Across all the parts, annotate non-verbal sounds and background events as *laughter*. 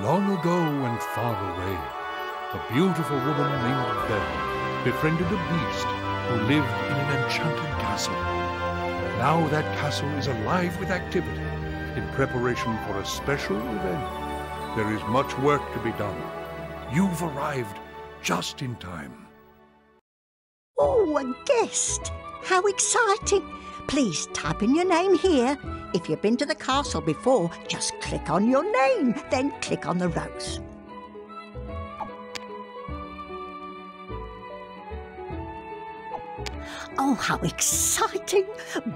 Long ago and far away, a beautiful woman named Belle befriended a beast who lived in an enchanted castle. Now that castle is alive with activity in preparation for a special event. There is much work to be done. You've arrived just in time. Oh, a guest! How exciting! Please type in your name here. If you've been to the castle before, just click on your name, then click on the rose. Oh, how exciting!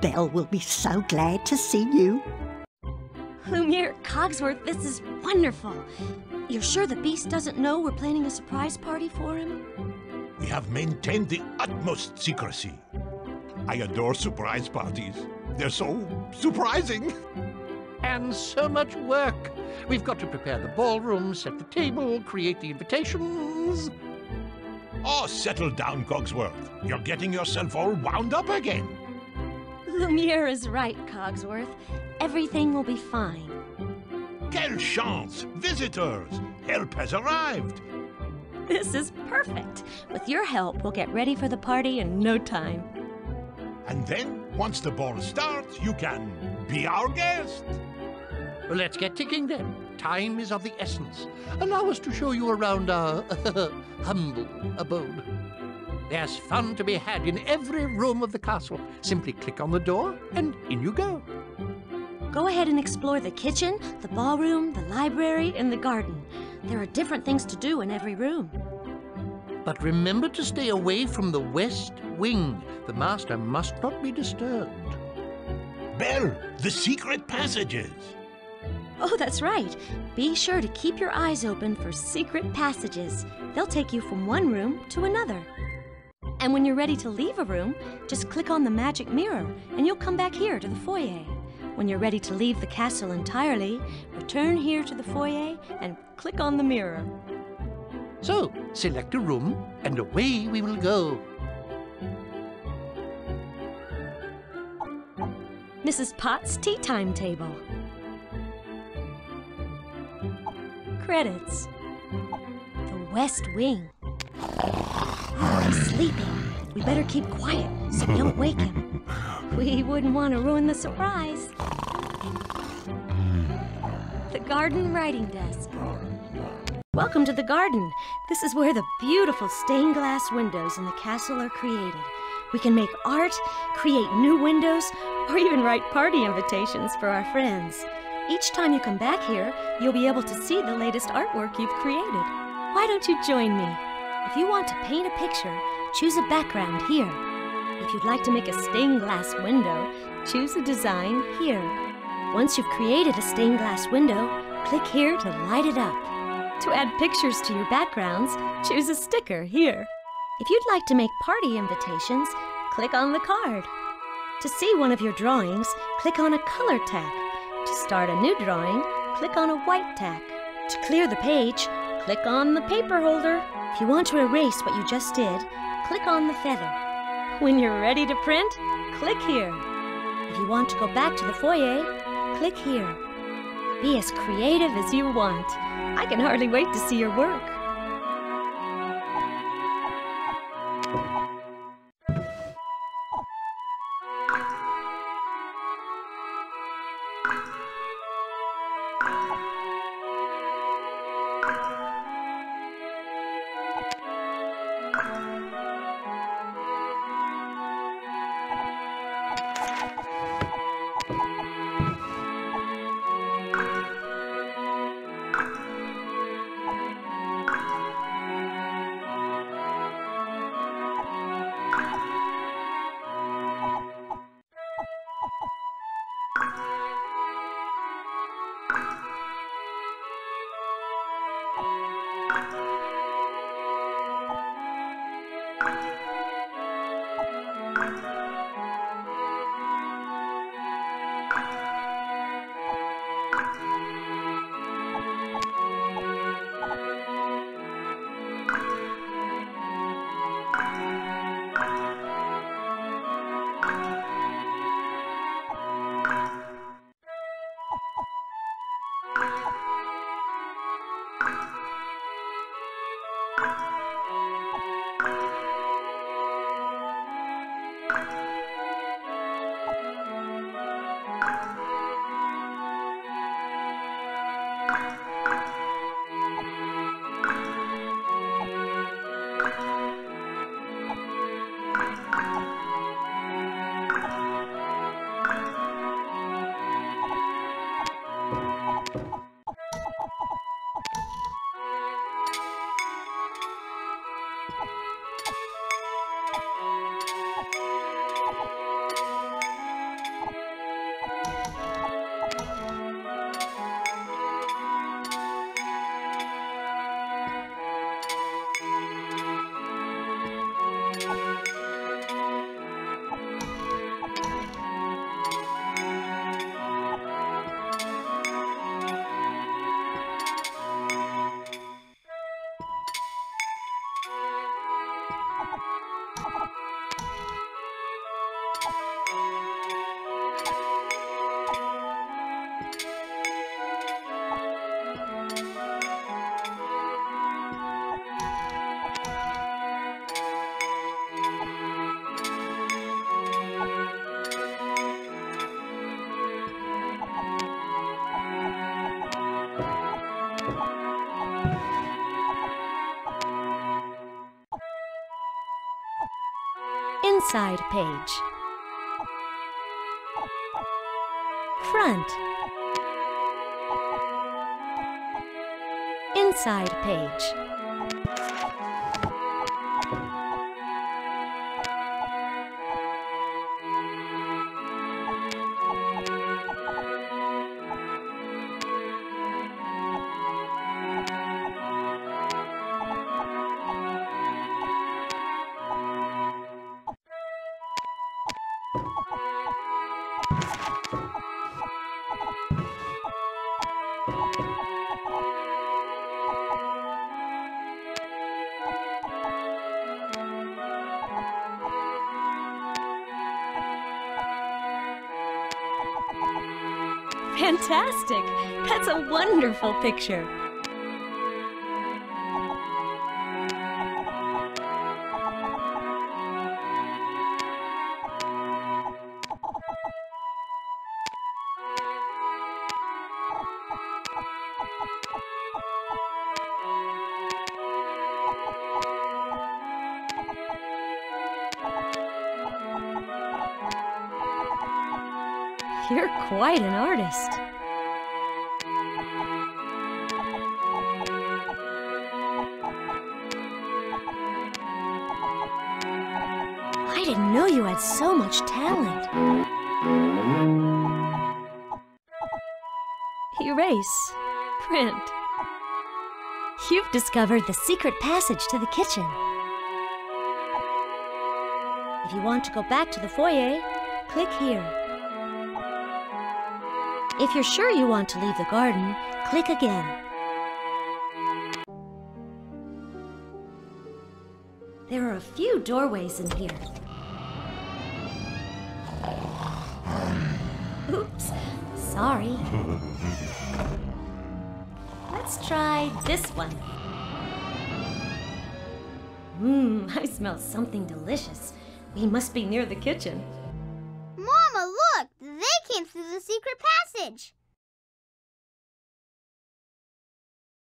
Belle will be so glad to see you. Lumiere Cogsworth, this is wonderful. You're sure the beast doesn't know we're planning a surprise party for him? We have maintained the utmost secrecy. I adore surprise parties. They're so surprising. And so much work. We've got to prepare the ballroom, set the table, create the invitations. Oh, settle down, Cogsworth. You're getting yourself all wound up again. Lumiere is right, Cogsworth. Everything will be fine. Quelle chance! Visitors! Help has arrived! This is perfect. With your help, we'll get ready for the party in no time. And then, once the ball starts, you can be our guest. Well, let's get ticking then. Time is of the essence. Allow us to show you around our *laughs* humble abode. There's fun to be had in every room of the castle. Simply click on the door, and in you go. Go ahead and explore the kitchen, the ballroom, the library, and the garden. There are different things to do in every room. But remember to stay away from the west wing. The master must not be disturbed. Belle, the secret passages. Oh, that's right. Be sure to keep your eyes open for secret passages. They'll take you from one room to another. And when you're ready to leave a room, just click on the magic mirror and you'll come back here to the foyer. When you're ready to leave the castle entirely, return here to the foyer and click on the mirror. So, select a room and away we will go. Mrs. Potts' tea timetable. Credits. The West Wing. He's sleeping. We better keep quiet so we don't wake him. *laughs* We wouldn't want to ruin the surprise. The garden writing desk. Welcome to the garden. This is where the beautiful stained glass windows in the castle are created. We can make art, create new windows, or even write party invitations for our friends. Each time you come back here, you'll be able to see the latest artwork you've created. Why don't you join me? If you want to paint a picture, choose a background here. If you'd like to make a stained glass window, choose a design here. Once you've created a stained glass window, click here to light it up. To add pictures to your backgrounds, choose a sticker here. If you'd like to make party invitations, click on the card. To see one of your drawings, click on a color tack. To start a new drawing, click on a white tack. To clear the page, click on the paper holder. If you want to erase what you just did, click on the feather. When you're ready to print, click here. If you want to go back to the foyer, click here. Be as creative as you want. I can hardly wait to see your work. you Inside page. Front. Inside page. Fantastic! That's a wonderful picture. You're quite an artist. I didn't know you had so much talent. Erase. Print. You've discovered the secret passage to the kitchen. If you want to go back to the foyer, click here. If you're sure you want to leave the garden, click again. There are a few doorways in here. Oops, sorry. Let's try this one. Mmm, *laughs* I smell something delicious. We must be near the kitchen. Mama, look! They came through the secret passage.